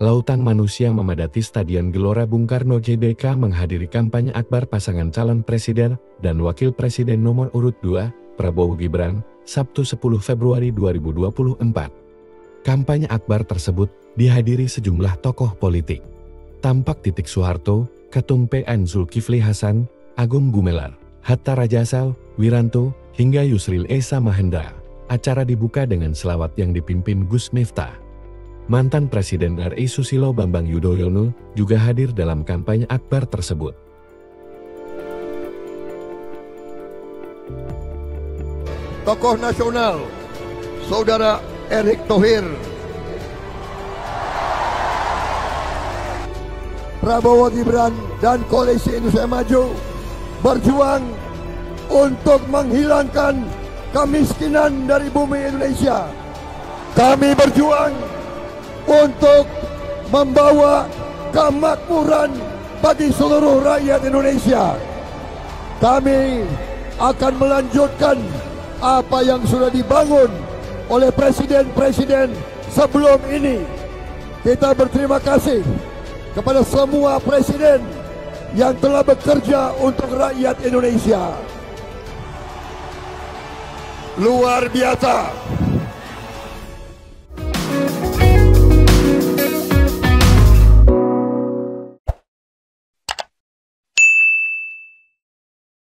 lautan manusia memadati Stadion Gelora Bung Karno GBK menghadiri kampanye akbar pasangan calon presiden dan wakil presiden nomor urut 2, Prabowo Gibran, Sabtu 10 Februari 2024. Kampanye akbar tersebut dihadiri sejumlah tokoh politik. Tampak Titik Soeharto, Ketum PN Zulkifli Hasan, Agung Gumelar, Hatta Rajasal, Wiranto, hingga Yusril Esa Mahendra. Acara dibuka dengan selawat yang dipimpin Gus Miftah. Mantan Presiden RI Susilo Bambang Yudhoyono juga hadir dalam kampanye akbar tersebut. Tokoh nasional, Saudara Erick Thohir, Prabowo Gibran dan Koalisi Indonesia Maju berjuang untuk menghilangkan kemiskinan dari bumi Indonesia. Kami berjuang untuk membawa kemakmuran bagi seluruh rakyat Indonesia. Kami akan melanjutkan apa yang sudah dibangun oleh presiden-presiden sebelum ini. Kita berterima kasih kepada semua presiden yang telah bekerja untuk rakyat Indonesia. Luar biasa.